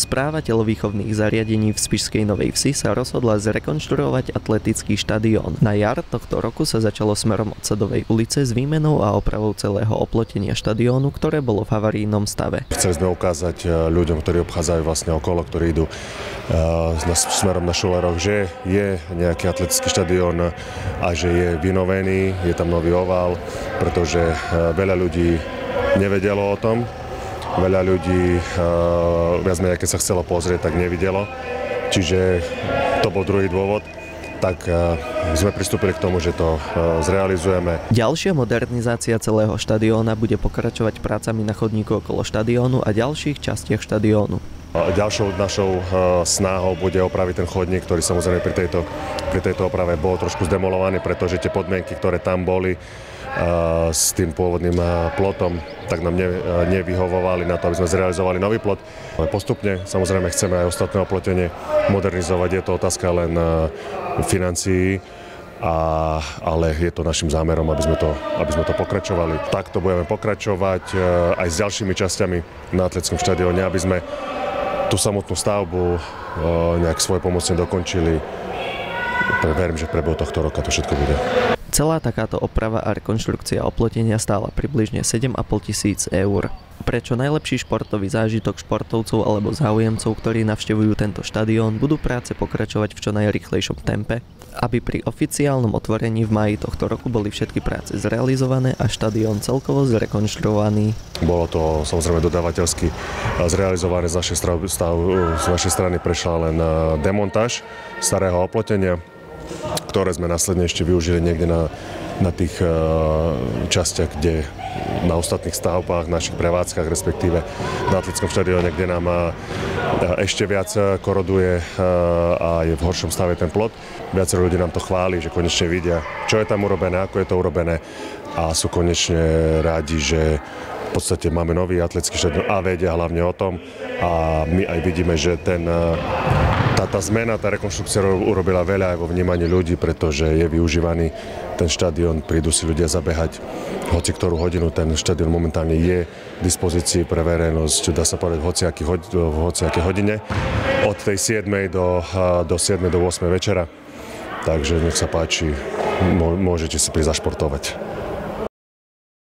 Správa telovýchovných zariadení v Spišskej Novej Vsi sa rozhodla zrekonštruovať atletický štadión. Na jar tohto roku sa začalo smerom od Sadovej ulice s výmenou a opravou celého oplotenia štadiónu, ktoré bolo v havarínom stave. Chceli sme ukázať e, ľuďom, ktorí obchádzajú vlastne okolo, ktorí idú uh, smerom na Šuleroch, že je nejaký atletický štadión a že je vynovený, je tam nový oval, pretože uh, veľa ľudí nevedelo o tom, Veľa ľudí, eh, viac menej, keď sa chcelo pozrieť, tak nevidelo. Čiže to bol druhý dôvod tak eh, sme pristúpili k tomu, že to eh, zrealizujeme. Ďalšia modernizácia celého štadióna bude pokračovať prácami na chodníku okolo štadiónu a ďalších častiach štadiónu. Ďalšou našou snahou bude opraviť ten chodník, ktorý samozrejme pri tejto, pri tejto oprave bol trošku zdemolovaný, pretože tie podmienky, ktoré tam boli, s tým pôvodným plotom, tak nám nevyhovovali na to, aby sme zrealizovali nový plot. Postupne samozrejme chceme aj ostatné oplotenie modernizovať, je to otázka len financií, a, ale je to našim zámerom, aby sme, to, aby sme to pokračovali. Takto budeme pokračovať aj s ďalšími časťami na atletickom štadióne, aby sme tú samotnú stavbu nejak svoje pomocne dokončili. Verím, že v priebehu tohto roka to všetko bude. Celá takáto oprava a rekonštrukcia oplotenia stála približne 7,5 tisíc eur. Prečo najlepší športový zážitok športovcov alebo záujemcov, ktorí navštevujú tento štadión, budú práce pokračovať v čo najrychlejšom tempe, aby pri oficiálnom otvorení v maji tohto roku boli všetky práce zrealizované a štadión celkovo zrekonštruovaný. Bolo to samozrejme dodávateľsky zrealizované z našej, z našej strany prešla len demontáž starého oplotenia ktoré sme následne ešte využili niekde na, na tých uh, častiach, kde na ostatných stavbách, našich prevádzkach, respektíve na atletickom štadióne, kde nám uh, ešte viac koroduje uh, a je v horšom stave ten plot. Viacero ľudí nám to chváli, že konečne vidia, čo je tam urobené, ako je to urobené a sú konečne rádi, že v podstate máme nový atletický štadión a vedia hlavne o tom a my aj vidíme, že ten tá, tá zmena, tá rekonštrukcia urobila veľa aj vo vnímaní ľudí, pretože je využívaný ten štadión, prídu si ľudia zabehať hoci ktorú hodinu, ten štadión momentálne je k dispozícii pre verejnosť, dá sa povedať v hociakej, v hociakej hodine, od tej 7. do, do 7. do 8. večera. Takže nech sa páči, môžete si prísť zašportovať.